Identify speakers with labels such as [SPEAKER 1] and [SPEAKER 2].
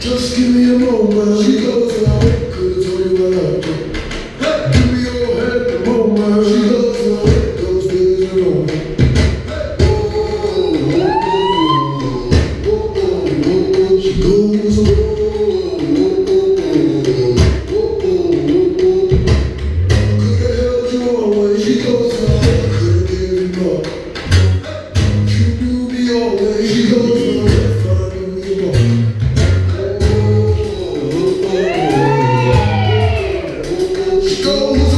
[SPEAKER 1] Just give me a moment. She goes and I could have told you what I do. Hey, give me your head a moment. She goes and I goes days are over. Hey, oh, oh, oh, oh, oh, she goes. Oh, She goes go